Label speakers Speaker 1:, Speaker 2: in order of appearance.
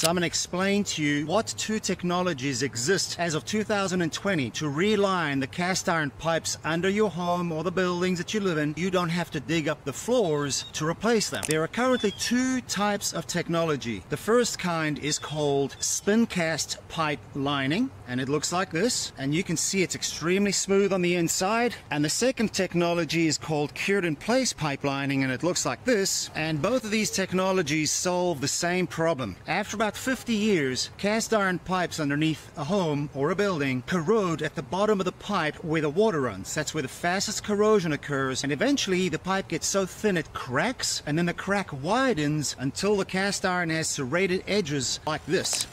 Speaker 1: So I'm going to explain to you what two technologies exist as of 2020 to reline the cast iron pipes under your home or the buildings that you live in. You don't have to dig up the floors to replace them. There are currently two types of technology. The first kind is called spin cast pipe lining and it looks like this and you can see it's extremely smooth on the inside and the second technology is called cured in place pipe lining and it looks like this and both of these technologies solve the same problem. After about 50 years cast iron pipes underneath a home or a building corrode at the bottom of the pipe where the water runs. That's where the fastest corrosion occurs and eventually the pipe gets so thin it cracks and then the crack widens until the cast iron has serrated edges like this.